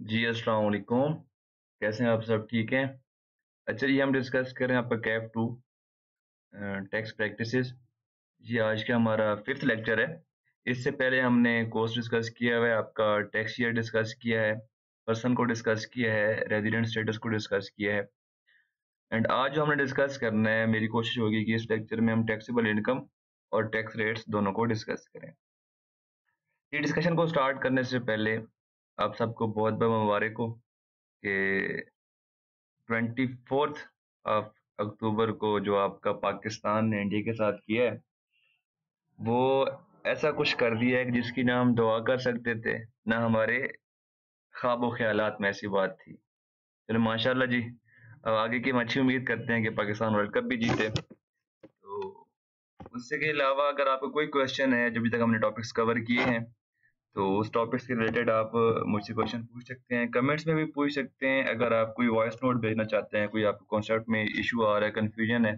जी, अस्सलाम वालेकुम। कैसे हैं आप सब? ठीक हैं? अच्छा ये हम डिस्कस कर रहे हैं आपका कैफ टू टैक्स प्रैक्टिसेस जी, आज का हमारा फिफ्थ लेक्चर है। इससे पहले हमने कोर्स डिस्कस किया हुआ है, आपका टैक्स ईयर डिस्कस किया है पर्सन को डिस्कस किया है रेजिडेंट स्टेटस को डिस्कस किया है। एंड आज जो हमने डिस्कस करना है, मेरी कोशिश होगी कि इस लेक्चर में हम टैक्सेबल इनकम और टैक्स रेट्स दोनों को डिस्कस करें। ये डिस्कशन को स्टार्ट करने से पहले आप सबको बहुत बहुत मुबारक हो कि ट्वेंटी फोर्थ ऑफ़ अक्टूबर को जो आपका पाकिस्तान ने इंडिया के साथ किया है, वो ऐसा कुछ कर दिया है जिसकी ना हम दुआ कर सकते थे, ना हमारे ख्वाब ख्याल में ऐसी बात थी। चलो माशाल्लाह जी, अब आगे की हम अच्छी उम्मीद करते हैं कि पाकिस्तान वर्ल्ड कप भी जीते। तो उससे के अलावा अगर आपको कोई क्वेश्चन है, जो अभी तक हमने टॉपिक्स कवर किए हैं तो उस टॉपिक से रिलेटेड आप मुझसे क्वेश्चन पूछ सकते हैं कमेंट्स में भी पूछ सकते हैं। अगर आप कोई वॉइस नोट भेजना चाहते हैं, कोई आपको कॉन्सेप्ट में इशू आ रहा है कन्फ्यूज़न है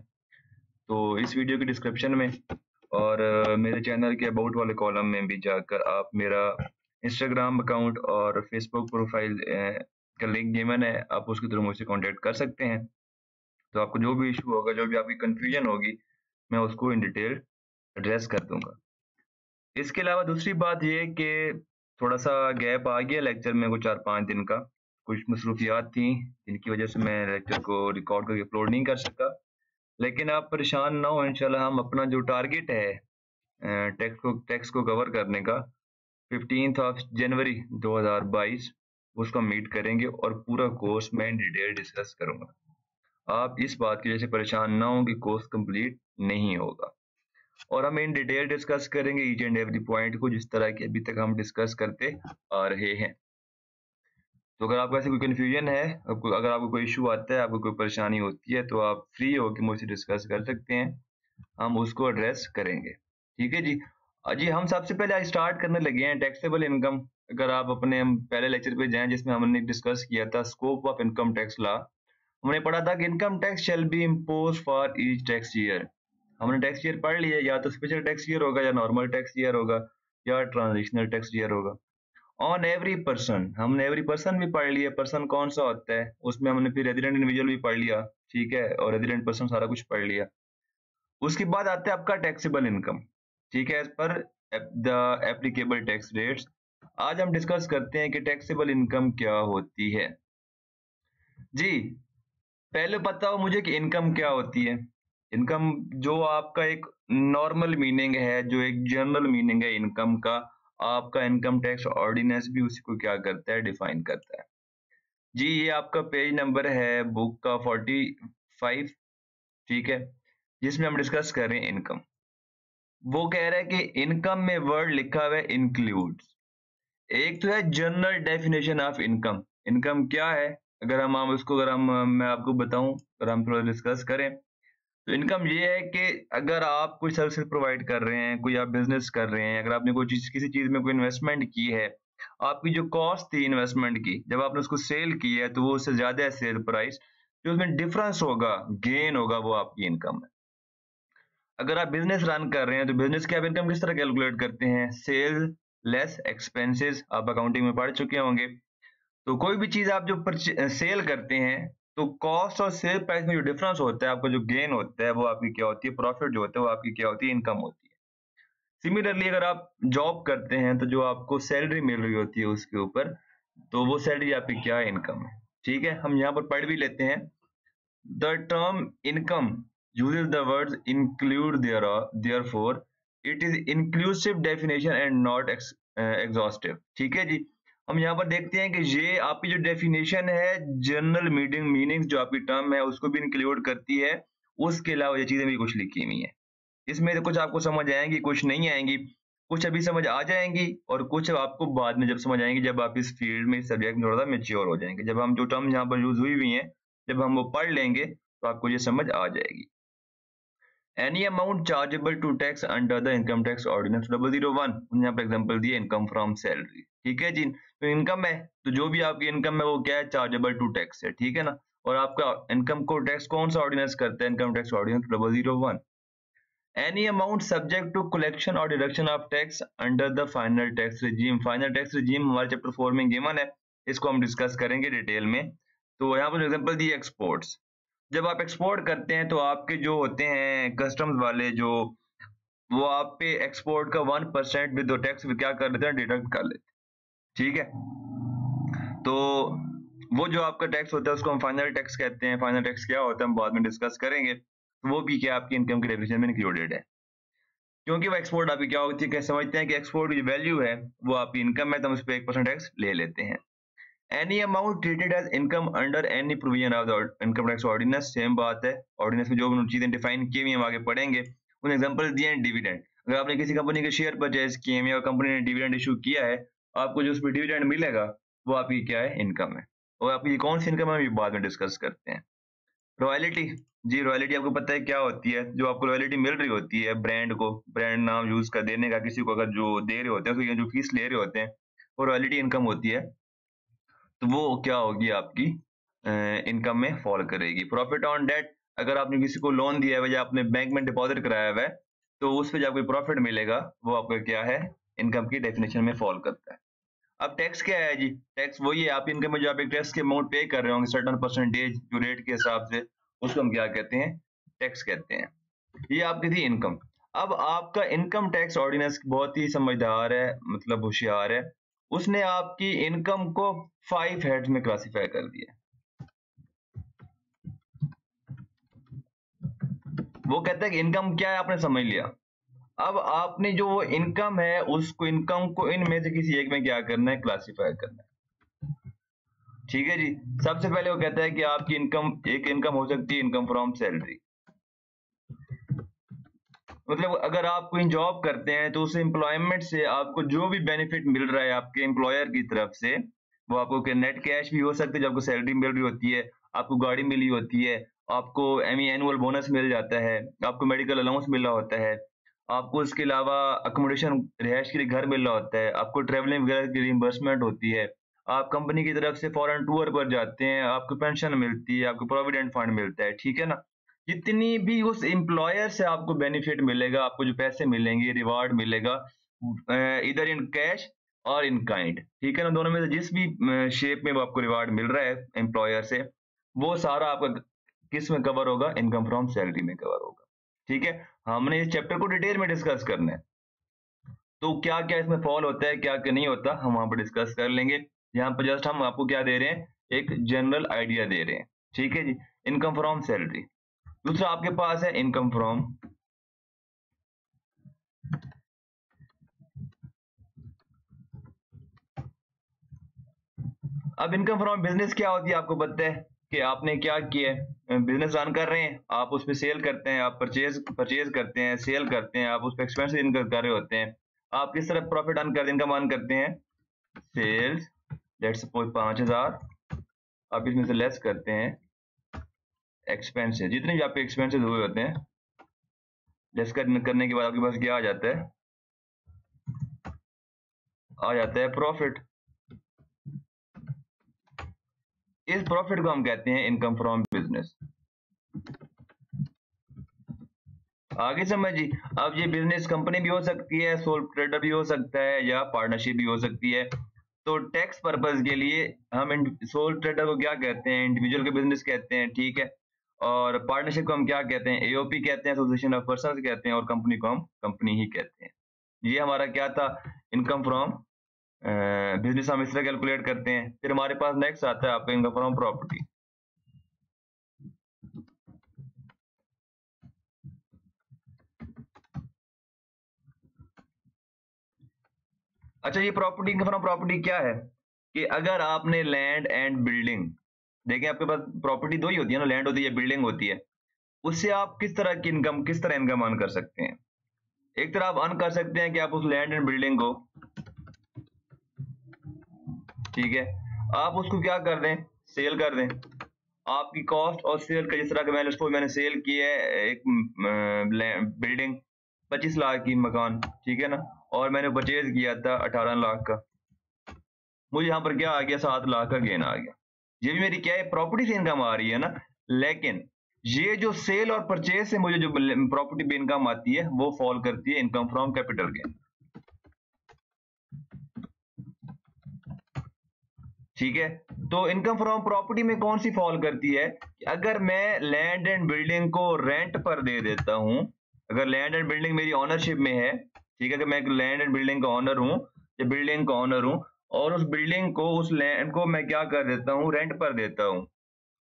तो इस वीडियो के डिस्क्रिप्शन में और मेरे चैनल के अबाउट वाले कॉलम में भी जाकर आप मेरा इंस्टाग्राम अकाउंट और फेसबुक प्रोफ़ाइल का लिंक गिवन है, आप उसके थ्रू मुझसे कॉन्टेक्ट कर सकते हैं। तो आपको जो भी इशू होगा, जो भी आपकी कन्फ्यूज़न होगी, मैं उसको इन डिटेल एड्रेस कर दूँगा। इसके अलावा दूसरी बात ये कि थोड़ा सा गैप आ गया लेक्चर में कुछ चार पाँच दिन का। कुछ मसरूफियात थी, जिनकी वजह से मैं लेक्चर को रिकॉर्ड करके अपलोड नहीं कर सका। लेकिन आप परेशान ना हो, इंशाल्लाह हम अपना जो टारगेट है टेक्स को टेक्स को कवर करने का फिफ्टीन ऑफ़ जनवरी 2022 उसको मीट करेंगे और पूरा कोर्स मैं इन डिटेल डिस्कस करूँगा। आप इस बात की वजह से परेशान ना हो कि कोर्स कंप्लीट नहीं होगा। और हम इन डिटेल डिस्कस करेंगे ईच एंड एवरी पॉइंट को जिस तरह के अभी तक हम डिस्कस करते आ रहे हैं। तो अगर आपको ऐसे कोई कन्फ्यूज़न है अगर आपको कोई इशू आता है, आपको कोई परेशानी होती है तो आप फ्री हो कि मुझसे डिस्कस कर सकते हैं। हम उसको एड्रेस करेंगे। ठीक है जी? जी, हम सबसे पहले स्टार्ट करने लगे हैं टैक्सेबल इनकम अगर आप अपने हम पहले लेक्चर पे जाएँ, जिसमें हमने डिस्कस किया था scope of income tax law हमने पढ़ा था कि income tax shall be impose for each tax year हमने टैक्स ईयर पढ़ लिया या तो स्पेशल टैक्स ईयर होगा, या नॉर्मल टैक्स ईयर होगा, या ट्रांजिशनल टैक्स ईयर होगा। ऑन एवरी पर्सन हमने एवरी पर्सन भी पढ़ लिया पर्सन कौन सा होता है, उसमें हमने फिर रेजिडेंट इंडिविजुअल भी पढ़ लिया, ठीक है, और रेजिडेंट पर्सन सारा कुछ पढ़ लिया। उसके बाद आता है आपका टैक्सेबल इनकम ठीक है as per the applicable tax rates आज हम डिस्कस करते हैं कि टैक्सेबल इनकम क्या होती है। जी, पहले बताओ मुझे कि इनकम क्या होती है। इनकम जो आपका एक नॉर्मल मीनिंग है, जो एक जनरल मीनिंग है इनकम का, आपका इनकम टैक्स ऑर्डिनेंस भी उसी को क्या करता है, डिफाइन करता है। जी, ये आपका पेज नंबर है, बुक का फोर्टी फाइव, ठीक है, जिसमें हम डिस्कस कर रहे हैं इनकम। वो कह रहा है कि इनकम में वर्ड लिखा हुआ है इंक्लूड्स एक तो है general definition of income income क्या है? अगर हम हम उसको, अगर हम, मैं आपको बताऊँ, अगर हम थोड़ा डिस्कस करें तो इनकम ये है कि अगर आप कोई सर्विस प्रोवाइड कर रहे हैं, कोई आप बिज़नेस कर रहे हैं, अगर आपने कोई चीज़, किसी चीज़ में कोई इन्वेस्टमेंट की है, आपकी जो कॉस्ट थी इन्वेस्टमेंट की, जब आपने उसको सेल की है तो वो उससे ज़्यादा है सेल प्राइस जो उसमें डिफरेंस होगा गेन होगा, वो आपकी इनकम है। अगर आप बिज़नेस रन कर रहे हैं तो बिज़नेस की आप इनकम किस तरह कैलकुलेट करते हैं? सेल लेस एक्सपेंसेस आप अकाउंटिंग में पढ़ चुके होंगे। तो कोई भी चीज़ आप जो सेल करते हैं तो कॉस्ट और सेल प्राइस में जो डिफरेंस होता है आपका जो गेन होता है वो आपकी क्या होती है? प्रॉफिट जो होता है वो आपकी क्या होती है? इनकम होती है। सिमिलरली अगर आप जॉब करते हैं तो जो आपको सैलरी मिल रही होती है उसके ऊपर तो वो सैलरी आपकी क्या इनकम है? ठीक है? हम यहाँ पर पढ़ भी लेते हैं। The term income the words include there therefore it is inclusive definition and not ex, uh, exhaustive. ठीक है जी? हम यहाँ पर देखते हैं कि ये आपकी जो डेफिनेशन है जनरल मीडिंग मीनिंग जो आपकी टर्म है, उसको भी इंक्लूड करती है। उसके अलावा ये चीज़ें भी कुछ लिखी हुई है। इसमें तो कुछ आपको समझ आएँगी, कुछ नहीं आएँगी। कुछ अभी समझ आ जाएँगी और कुछ आपको बाद में जब समझ आएँगी, जब आप इस फ़ील्ड में सब्जेक्ट में थोड़ा सा मेच्योर हो जाएँगे। जब हम जो टर्म यहाँ पर यूज़ हुई हुई है, जब हम वो पढ़ लेंगे तो आपको ये समझ आ जाएगी। Chargeable to tax under the income tax ordinance double zero one यहाँ पर एग्ज़ाम्पल दिए इनकम फ्रॉम सैलरी ठीक है जी? तो इनकम है तो जो भी आपकी इनकम है, वो क्या है? चार्जेबल टू टैक्स है, ठीक है ना? और आपका इनकम को टैक्स कौन सा ऑर्डिनेंस करता है? Income tax ordinance double zero one any amount subject to collection और deduction of tax under the final tax regime final tax regime हमारे चैप्टर फोर में गिवन है, इसको हम डिस्कस करेंगे डिटेल में। तो यहाँ पर एग्ज़ाम्पल दिए एक्सपोर्ट्स जब आप एक्सपोर्ट करते हैं तो आपके जो होते हैं कस्टम्स वाले जो, वो आप पे एक्सपोर्ट का वन परसेंट विद टैक्स क्या कर लेते हैं डिडक्ट कर लेते हैं। ठीक है? तो वो जो आपका टैक्स होता है, उसको हम फाइनल टैक्स कहते हैं। फाइनल टैक्स क्या होता है, हम बाद में डिस्कस करेंगे। तो वो भी क्या आपकी इनकम की डेफिनेशन में इंक्लूडेड है। क्योंकि वो एक्सपोर्ट आपकी क्या होती है समझते हैं कि एक्सपोर्ट की वैल्यू है, वो आपकी इनकम है तो हम उस पर एक परसेंट टैक्स ले लेते हैं। Any amount treated as income under any provision of the income tax ordinance same बात है। ऑर्डिनेंस में जो भी चीज़ें डिफाइन की हुई हम आगे पढ़ेंगे। उन एग्ज़ाम्पल दिए हैं डिविडेंड अगर आपने किसी कंपनी के शेयर परचेज किए हैं या कंपनी ने डिविडेंड इशू किया है, आपको जो उस पर डिविडेंड मिलेगा, वो आपकी क्या है? इनकम है। और आपकी कौन सी इनकम है, हम बाद में डिस्कस करते हैं। रॉयलिटी जी रॉयलिटी आपको पता है क्या होती है? जो आपको रॉयलिटी मिल रही होती है ब्रांड को ब्रांड नाम यूज़ कर देने का, किसी को अगर जो दे रहे होते हैं, उसकी जो फ़ीस ले रहे होते हैं, वो रॉयलिटी इनकम होती है। तो वो क्या होगी आपकी इनकम में फॉल करेगी। प्रॉफिट ऑन डेट अगर आपने किसी को लोन दिया है, या आपने बैंक में डिपॉजिट कराया हुआ है तो उस पर जब कोई प्रॉफिट मिलेगा, वो आपका क्या है? इनकम की डेफिनेशन में फॉल करता है। अब टैक्स क्या है जी? टैक्स वही है, आप इनकम में जो आप एक टैक्स के अमाउंट पे कर रहे होंगे सर्टन परसेंटेज जो रेट के हिसाब से, उसको हम क्या कहते हैं? टैक्स कहते हैं। ये आपकी थी इनकम अब आपका इनकम टैक्स ऑर्डिनेंस बहुत ही समझदार है मतलब होशियार है। उसने आपकी इनकम को फाइव हेड्स में क्लासिफाई कर दिया। वो कहता है कि इनकम क्या है? आपने समझ लिया। अब आपने जो वो इनकम है, उसको इनकम को इनमें से किसी एक में क्या करना है? क्लासिफाई करना है। ठीक है जी? सबसे पहले वो कहता है कि आपकी इनकम, एक इनकम हो सकती है, इनकम फ्रॉम सैलरी मतलब अगर आप कोई जॉब करते हैं तो उस एम्प्लॉयमेंट से आपको जो भी बेनिफिट मिल रहा है आपके एम्प्लॉयर की तरफ़ से, वो आपको नेट कैश भी हो सकता है, जब आपको सैलरी मिल रही होती है, आपको गाड़ी मिली होती है, आपको एमी एनुअल बोनस मिल जाता है, आपको मेडिकल अलाउंस मिल रहा होता है, आपको इसके अलावा अकोमोडेशन रिहायश के लिए घर मिल रहा होता है, आपको ट्रेवलिंग वगैरह की रिम्बर्समेंट होती है, आप कंपनी की तरफ़ से फॉरेन टूर पर जाते हैं, आपको पेंशन मिलती है, आपको प्रोविडेंट फंड मिलता है, ठीक है ना? जितनी भी उस एम्प्लॉयर से आपको बेनिफिट मिलेगा, आपको जो पैसे मिलेंगे रिवार्ड मिलेगा इधर इन कैश और इन काइंड ठीक है ना? दोनों में से जिस भी शेप में वो आपको रिवार्ड मिल रहा है एम्प्लॉयर से, वो सारा आपका किसमें कवर होगा? इनकम फ्रॉम सैलरी में कवर होगा, ठीक है? हमने इस चैप्टर को डिटेल में डिस्कस करना है। तो क्या क्या इसमें फॉल होता है क्या क्या नहीं होता, हम वहाँ पर डिस्कस कर लेंगे। यहाँ पर जस्ट हम आपको क्या दे रहे हैं? एक जनरल आइडिया दे रहे हैं, ठीक है जी? इनकम फ्रॉम सैलरी दूसरा आपके पास है इनकम फ्रॉम अब इनकम फ्रॉम बिज़नेस क्या होती है आपको पता है कि आपने क्या किया है? बिज़नेस रन कर रहे हैं, आप उस पर सेल करते हैं, आप परचेज परचेज करते हैं सेल करते हैं, आप उस पर एक्सपेंस इनकम कर रहे होते हैं। आप किस तरह प्रॉफिट अर्न कर इनकम अर्न करते हैं? सेल्स लेट सपोज़ पाँच हज़ार आप इसमें से लेस करते हैं। एक्सपेंसेस जितने भी आपके एक्सपेंसेस हुए होते हैं लेस करने के बाद आपके पास क्या आ जाता है? आ जाता है प्रॉफिट इस प्रॉफिट को हम कहते हैं इनकम फ्रॉम बिज़नेस आगे समझिए अब ये बिज़नेस कंपनी भी हो सकती है सोल ट्रेडर भी हो सकता है, या पार्टनरशिप भी हो सकती है. तो टैक्स पर्पज के लिए हम सोल ट्रेडर को क्या कहते हैं? इंडिविजुअल के बिज़नेस कहते हैं, ठीक है? और पार्टनरशिप को हम क्या कहते हैं? एओपी कहते हैं एसोसिएशन ऑफ़ पर्सन कहते हैं और कंपनी को हम कंपनी ही कहते हैं। ये हमारा क्या था? इनकम फ्रॉम बिज़नेस हम इस तरह कैलकुलेट करते हैं। फिर हमारे पास नेक्स्ट आता है आपका इनकम फ्रॉम प्रॉपर्टी अच्छा ये प्रॉपर्टी इनकम फ्रॉम प्रॉपर्टी क्या है? कि अगर आपने लैंड एंड बिल्डिंग देखें आपके पास प्रॉपर्टी दो ही होती है ना लैंड होती है बिल्डिंग होती है। उससे आप किस तरह की इनकम किस तरह इनकम अर्न कर सकते हैं? एक तरह आप अर्न कर सकते हैं कि आप उस लैंड एंड बिल्डिंग को, ठीक है, आप उसको क्या कर दें? सेल कर दें। आपकी कॉस्ट और सेल का जिस तरह का मैंने उसको मैंने सेल किया है, एक बिल्डिंग पच्चीस लाख की मकान, ठीक है ना? और मैंने परचेज किया था अठारह लाख का। मुझे यहाँ पर क्या आ गया? सात लाख का गेन आ गया। ये भी मेरी क्या है? प्रॉपर्टी से इनकम आ रही है ना? लेकिन ये जो सेल और परचेज से मुझे जो प्रॉपर्टी पे इनकम आती है, वो फॉल करती है इनकम फ्रॉम कैपिटल गेन ठीक है? तो इनकम फ्रॉम प्रॉपर्टी में कौन सी फॉल करती है? अगर मैं लैंड एंड बिल्डिंग को रेंट पर दे देता हूँ, अगर लैंड एंड बिल्डिंग मेरी ऑनरशिप में है, ठीक है? कि मैं लैंड एंड बिल्डिंग का ऑनर हूँ, या बिल्डिंग का ऑनर हूँ और उस बिल्डिंग को, उस लैंड को मैं क्या कर देता हूँ? रेंट पर देता हूँ।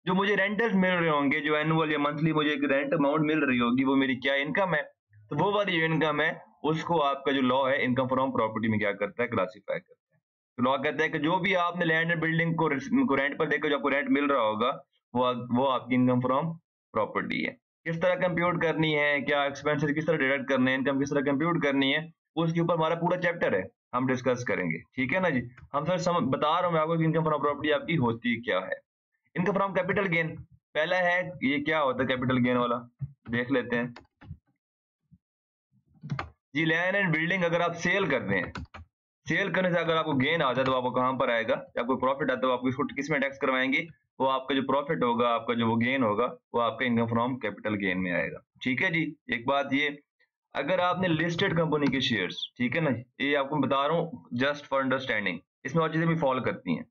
जो मुझे रेंटर्स मिल रहे होंगे, जो एनुअल या मंथली मुझे एक रेंट अमाउंट मिल रही होगी, वो मेरी क्या इनकम है? तो वो वाली जो इनकम है, उसको आपका जो लॉ है इनकम फ्रॉम प्रॉपर्टी में क्या करता है? क्लासीफाई करता है। तो लॉ कहता है कि जो भी आपने लैंड एंड बिल्डिंग को रेंट पर देकर जो आपको रेंट मिल रहा होगा, वो वो आपकी इनकम फ्रॉम प्रॉपर्टी है। किस तरह कंप्यूट करनी है? क्या एक्सपेंसेस किस तरह डिडक्ट करने हैं? इनकम किस तरह कंप्यूट करनी है? उसके ऊपर हमारा पूरा चैप्टर है, हम डिस्कस करेंगे। ठीक है ना जी? हम सर समझ बता रहा हूँ आपको इनकम फ्रॉम प्रॉपर्टी आपकी होती क्या है। इनकम फ्रॉम कैपिटल गेन पहला है, ये क्या होता है कैपिटल गेन वाला? देख लेते हैं। जी लैंड एंड बिल्डिंग अगर आप सेल करते हैं सेल करने से अगर आपको गेन आ जाए तो आपको कहाँ पर आएगा? या कोई प्रॉफिट आता है तो आपको इसको किसमें टैक्स करवाएँगे? वो आपका जो प्रॉफिट होगा, आपका जो वो गेन होगा, वो आपका इनकम फ्रॉम कैपिटल गेन में आएगा। ठीक है जी? एक बात ये अगर आपने लिस्टेड कंपनी के शेयर्स ठीक है ना? ये आपको बता रहा हूँ जस्ट फॉर अंडरस्टैंडिंग इसमें और चीज़ें भी फॉलो करती हैं।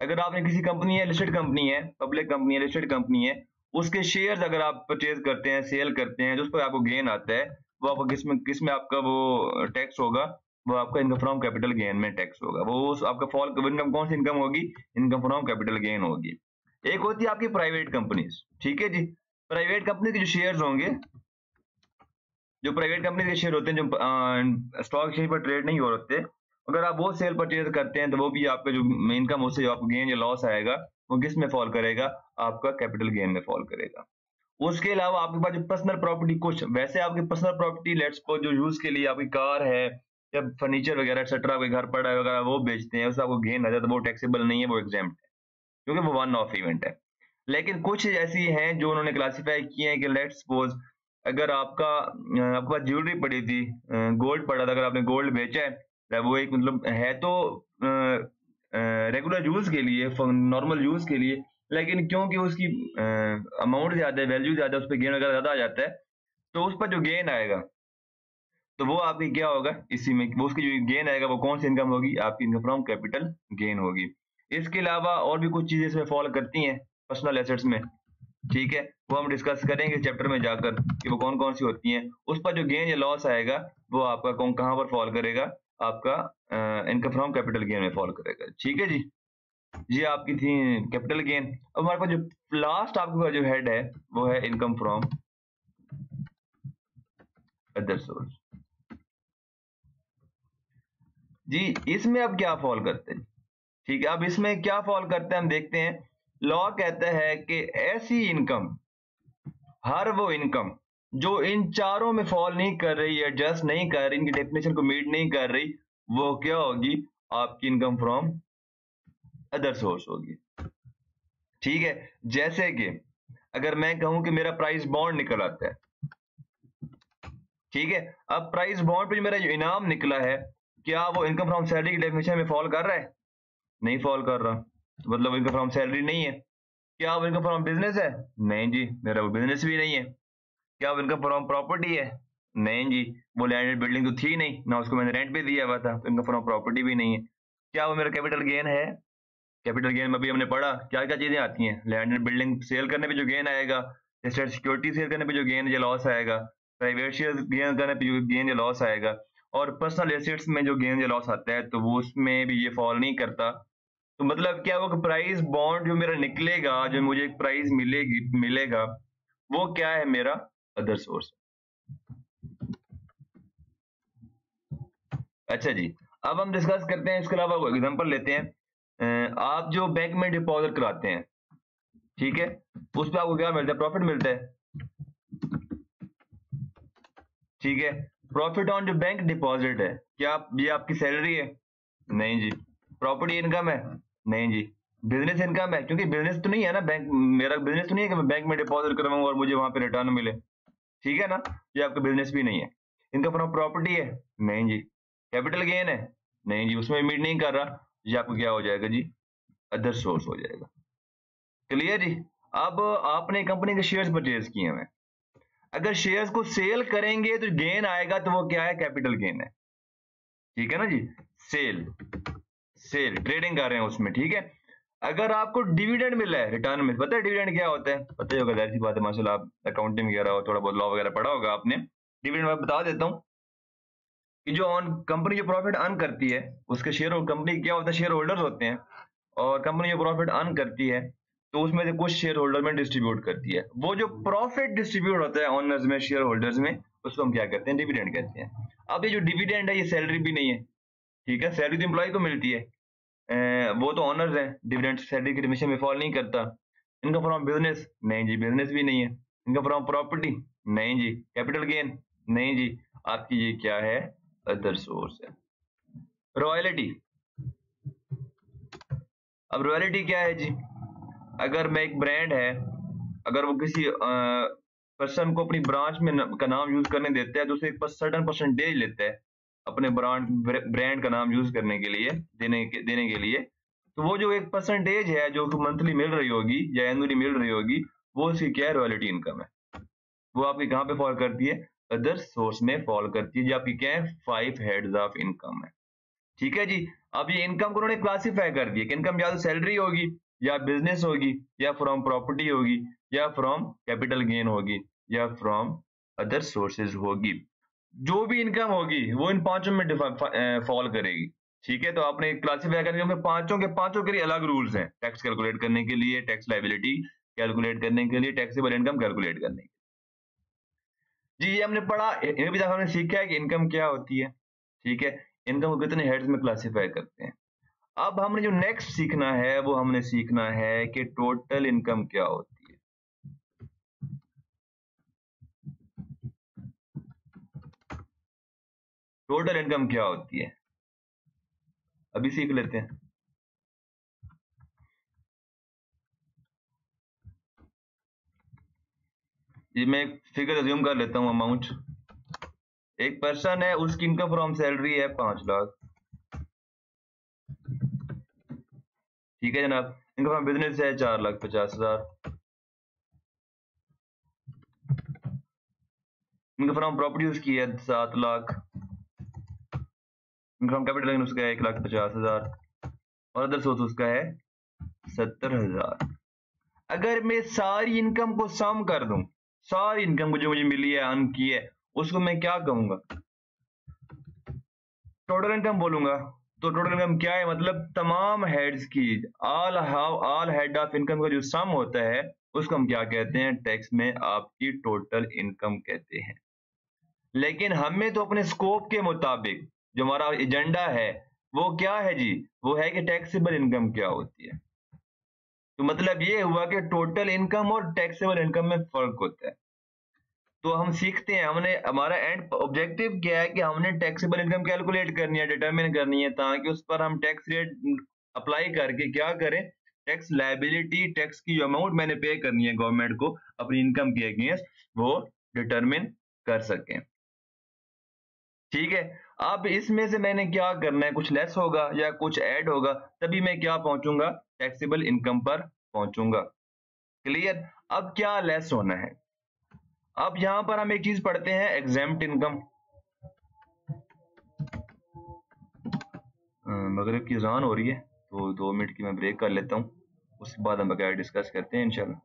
अगर आपने किसी कंपनी है लिस्टेड कंपनी है पब्लिक कंपनी है लिस्टेड कंपनी है, उसके शेयर्स अगर आप परचेज करते हैं सेल करते हैं उस पर आपको गेन आता है, वो आपको किसमें किसमें आपका वो टैक्स होगा, वो आपका इनकम फ्रॉम कैपिटल गेन में टैक्स होगा। वो आपका फॉल इनकम कौन सी इनकम होगी? इनकम फ्रॉम कैपिटल गेन होगी। एक होती है आपकी प्राइवेट कंपनीज़ ठीक है जी? प्राइवेट कंपनी के जो शेयर्स होंगे, जो प्राइवेट कंपनी के शेयर होते हैं, जो स्टॉक एक्सचेंज पर ट्रेड नहीं हो रहे अगर आप वो सेल परचेज करते हैं तो वो भी आपका जो इनकम उससे आपको गेन या लॉस आएगा, वो किसमें फॉल करेगा? आपका कैपिटल गेन में फॉल करेगा। उसके अलावा आपके पास जो पर्सनल प्रॉपर्टी कुछ वैसे आपकी पर्सनल प्रॉपर्टी लेट्स को जो यूज़ के लिए आपकी कार है, या फर्नीचर वगैरह एक्सेट्रा आपके घर पड़ा है वगैरह वो बेचते हैं, उससे आपको गेन आ जाता है, वो टैक्सेबल नहीं है, वो एग्ज़ाम क्योंकि वो वन ऑफ़ इवेंट है। लेकिन कुछ ऐसी हैं जो उन्होंने क्लासीफाई किए हैं कि लेट सपोज़ अगर आपका आपके पास ज्वेलरी पड़ी थी गोल्ड पड़ा था, अगर आपने गोल्ड बेचा है वो एक मतलब है तो रेगुलर यूज़ के लिए नॉर्मल यूज़ के लिए, लेकिन क्योंकि उसकी अमाउंट ज़्यादा है वैल्यू ज़्यादा उस पर गेन वगैरह ज़्यादा आ जाता है तो उस पर जो गेन आएगा तो वो आपकी क्या होगा, इसी में वो उसकी जो गेन आएगा, वो कौन सी इनकम होगी? आपकी इनकम फ्रॉम कैपिटल गेन होगी। इसके अलावा और भी कुछ चीज़ें इसमें फॉलो करती हैं पर्सनल एसेट्स में। ठीक है? वो हम डिस्कस करेंगे चैप्टर में जाकर कि वो कौन कौन सी होती हैं। उस पर जो गेन या लॉस आएगा, वो आपका कौन, कहाँ पर फॉल करेगा? आपका इनकम फ्रॉम कैपिटल गेन में फॉल करेगा। ठीक है जी? जी आपकी थी कैपिटल गेन अब हमारे पास जो लास्ट आपके पास जो हेड है, वो है इनकम फ्रॉम अदर सोर्स जी, इसमें अब क्या फॉल करते हैं? ठीक है, अब इसमें क्या फॉल करते हैं, हम देखते हैं। लॉ कहता है कि ऐसी इनकम हर वो इनकम जो इन चारों में फॉल नहीं कर रही एडजस्ट नहीं कर रही, इनकी डेफिनेशन को मीट नहीं कर रही, वो क्या होगी? आपकी इनकम फ्रॉम अदर सोर्स होगी। ठीक है, जैसे कि अगर मैं कहूँ कि मेरा प्राइस बॉन्ड निकल आता है, ठीक है, अब प्राइस बॉन्ड पे मेरा जो इनाम निकला है, क्या वो इनकम फ्रॉम सैलरी की डेफिनेशन में फॉल कर रहा है? नहीं फॉल कर रहा। तो मतलब इनकम फ्रॉम सैलरी नहीं है। क्या वो इनकम फ्रॉम बिज़नेस है? नहीं जी, मेरा वो बिज़नेस भी नहीं है। क्या वो इनकम फ्रॉम प्रॉपर्टी है? नहीं जी, वो लैंडेड बिल्डिंग तो थी नहीं, ना उसको मैंने रेंट पे दिया हुआ था तो इनकम फ्रॉम प्रॉपर्टी भी नहीं है। क्या वो मेरा कैपिटल गेन है? कैपिटल गेन में भी हमने पढ़ा क्या क्या चीज़ें आती हैं? लैंडेड बिल्डिंग सेल करने पे जो गेन आएगा सिक्योरिटी सेल करने पे जो गेन या लॉस आएगा प्राइवेट शेयर गेन करने पे जो गेन या लॉस आएगा और पर्सनल एसेट्स में जो या लॉस आता है तो वो उसमें भी ये फॉल नहीं करता। तो मतलब क्या वो प्राइस बॉन्ड जो मेरा निकलेगा, जो मुझे प्राइस मिलेगी, मिलेगा, वो क्या है मेरा? अदर सोर्स अच्छा जी, अब हम डिस्कस करते हैं, इसके अलावा एग्जांपल लेते हैं। आप जो बैंक में डिपॉजिट कराते हैं, ठीक है, उस पर आपको क्या मिलता है? प्रॉफिट मिलता है। ठीक है प्रॉफिट ऑन जो बैंक डिपॉजिट है। क्या ये आपकी सैलरी है? नहीं जी। प्रॉपर्टी इनकम है? नहीं जी। बिज़नेस इनकम है? क्योंकि बिज़नेस तो नहीं है ना बैंक मेरा बिज़नेस तो नहीं है कि मैं बैंक में डिपॉजिट करवाऊँ और मुझे वहाँ पे रिटर्न मिले। ठीक है ना? ये आपका बिज़नेस भी नहीं है। इनकम फ्रॉम प्रॉपर्टी है? नहीं जी। कैपिटल गेन है? नहीं जी। उसमें मीट नहीं कर रहा। ये आपको क्या हो जाएगा जी? अदर सोर्स हो जाएगा। क्लियर जी? अब आपने कंपनी के शेयर्स परचेज किए हुए अगर शेयर्स को सेल करेंगे तो गेन आएगा तो वो क्या है? कैपिटल गेन है। ठीक है ना जी? सेल सेल ट्रेडिंग कर रहे हैं उसमें, ठीक है? अगर आपको डिविडेंड मिला है रिटर्न में, पता है डिविडेंड क्या होता है? पता ही होगा ऐसी बात है, माशाल्लाह आप अकाउंटिंग वगैरह हो, थोड़ा बहुत लॉ वगैरह पढ़ा होगा आपने। डिविडेंड मैं बता देता हूँ कि जो ऑन कंपनी जो प्रॉफिट अर्न करती है, उसके शेयर कंपनी क्या होता है? शेयर होल्डर्स होते हैं। और कंपनी जो प्रॉफिट अर्न करती है तो उसमें से कुछ शेयर होल्डर में डिस्ट्रीब्यूट करती है। वो जो प्रॉफिट डिस्ट्रीब्यूट होता है ऑनर्स में शेयर होल्डर्स में, उसको हम क्या कहते हैं? डिविडेंड कहते हैं। अब ये जो डिविडेंड है, ये सैलरी भी नहीं है। ठीक है? सैलरी तो एम्प्लॉय को मिलती है। वो तो ऑनर्स है। डिविडेंड सैलरी की कमीशन में फॉल नहीं करता। इनका फ्रॉम बिज़नेस नहीं जी बिज़नेस भी नहीं है। इनका फ्रॉम प्रॉपर्टी नहीं जी। कैपिटल गेन नहीं जी। आपकी ये क्या है? अदर सोर्स है। रॉयलिटी अब रॉयलिटी क्या है जी? अगर मैं एक ब्रांड है अगर वो किसी पर्सन को अपनी ब्रांच में न, का नाम यूज़ करने देता है तो उसे एक सर्टन परसेंटेज लेता है अपने ब्रांड ब्रांड का नाम यूज़ करने के लिए देने के देने के लिए। तो वो जो एक परसेंटेज है जो कि मंथली मिल रही होगी या एनुअली मिल रही होगी वो उसकी क्या रॉयल्टी इनकम है। वो आपकी कहाँ पे फॉल करती है? अदर सोर्स में फॉल करती है जो आपकी क्या है? फाइव हेड्स ऑफ़ इनकम है। ठीक है जी? अब ये इनकम को उन्होंने क्लासीफाई कर दिया कि इनकम या तो सैलरी होगी या बिज़नेस होगी, या फ्रॉम प्रॉपर्टी होगी, या फ्रॉम कैपिटल गेन होगी, या फ्रॉम अदर सोर्सेज होगी। जो भी इनकम होगी, वो इन पाँचों में फॉल करेगी। ठीक है? तो आपने क्लासीफाई करने पाँचों के पाँचों के लिए अलग रूल्स हैं। टैक्स कैलकुलेट करने के लिए टैक्स लाइबिलिटी कैलकुलेट करने के लिए टैक्सेबल इनकम कैलकुलेट करने के जी, ये हमने पढ़ा, ये भी हमने सीखा है कि इनकम क्या होती है। ठीक है? इनकम को कितने हेड्स में क्लासीफाई करते हैं। अब हमने जो नेक्स्ट सीखना है, वो हमने सीखना है कि टोटल इनकम क्या होती है। टोटल इनकम क्या होती है? अभी सीख लेते हैं। ये मैं एक फिगर अज्यूम कर लेता हूँ अमाउंट एक पर्सन है, उसकी इनकम फ्रॉम सैलरी है पाँच लाख। ठीक है जनाब? फ्रॉम बिज़नेस है चार लाख पचास हज़ार। इनकम फ्रॉम प्रॉपर्टी उसकी है सात लाख। इनकम फ्रॉम कैपिटल उसका है एक लाख पचास हज़ार। और अदर सोर्स उसका है सत्तर हज़ार। अगर मैं सारी इनकम को सम कर दूँ, सारी इनकम को जो मुझे मिली है अर्न की है, उसको मैं क्या कहूँगा? टोटल इनकम बोलूँगा। तो टोटल इनकम क्या है? मतलब तमाम हेड्स की all how all head of income का जो सम होता है, उसको हम क्या कहते हैं? टैक्स में आपकी टोटल इनकम कहते हैं। लेकिन हमें तो अपने स्कोप के मुताबिक जो हमारा एजेंडा है, वो क्या है जी? वो है कि टैक्सेबल इनकम क्या होती है। तो मतलब ये हुआ कि टोटल इनकम और टैक्सेबल इनकम में फ़र्क होता है। तो हम सीखते हैं, हमने, हमारा एंड ऑब्जेक्टिव क्या है कि हमने टैक्सेबल इनकम कैलकुलेट करनी है डिटरमिन करनी है, ताकि उस पर हम टैक्स रेट अप्लाई करके क्या करें? टैक्स लाइबिलिटी टैक्स की जो अमाउंट मैंने पे करनी है गवर्नमेंट को, अपनी इनकम के अगेंस्ट वो डिटरमिन कर सकें। ठीक है? अब इसमें से मैंने क्या करना है? कुछ लेस होगा या कुछ ऐड होगा, तभी मैं क्या पहुंचूँगा? टैक्सेबल इनकम पर पहुंचूँगा। क्लियर अब क्या लेस होना है? अब यहाँ पर हम एक चीज़ पढ़ते हैं एग्ज़ाम इनकम मगरब की जान हो रही है तो दो मिनट की मैं ब्रेक कर लेता हूँ, उसके बाद हम बगैर डिस्कस करते हैं, इंशाल्लाह।